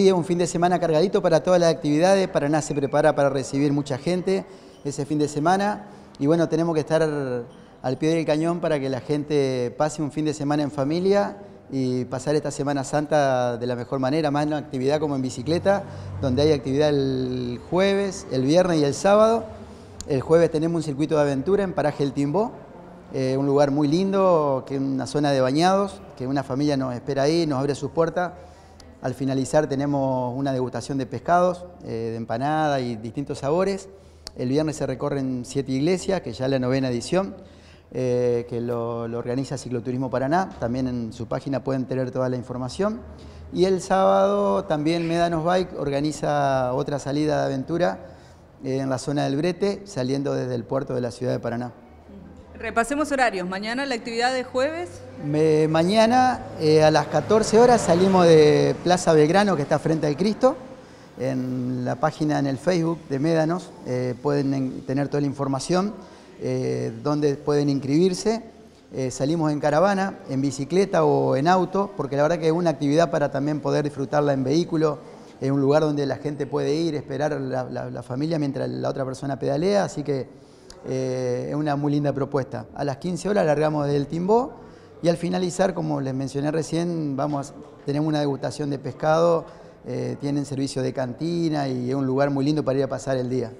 Un fin de semana cargadito para todas las actividades, Paraná se prepara para recibir mucha gente ese fin de semana y bueno, tenemos que estar al pie del cañón para que la gente pase un fin de semana en familia y pasar esta Semana Santa de la mejor manera, más en actividad como en bicicleta, donde hay actividad el jueves, el viernes y el sábado. El jueves tenemos un circuito de aventura en Paraje El Timbó, eh, un lugar muy lindo, que es una zona de bañados, que una familia nos espera ahí, nos abre sus puertas al finalizar tenemos una degustación de pescados, eh, de empanada y distintos sabores. El viernes se recorren siete iglesias, que ya es la novena edición, eh, que lo, organiza Cicloturismo Paraná. También en su página pueden tener toda la información. Y el sábado también Medanos Bike organiza otra salida de aventura eh, en la zona del Brete, saliendo desde el puerto de la ciudad de Paraná. Repasemos horarios. Mañana la actividad de jueves. mañana eh, a las 14 horas salimos de Plaza Belgrano, que está frente al Cristo. En la página, en el Facebook de Médanos, eh, pueden tener toda la información, eh, donde pueden inscribirse. salimos en caravana, en bicicleta o en auto, porque la verdad que es una actividad para también poder disfrutarla en vehículo, en un lugar donde la gente puede ir, esperar la, la familia mientras la otra persona pedalea, así que eh, es una muy linda propuesta. A las 15 horas largamos desde el Timbó y al finalizar, como les mencioné recién, vamos, tenemos una degustación de pescado, eh, tienen servicio de cantina y es un lugar muy lindo para ir a pasar el día.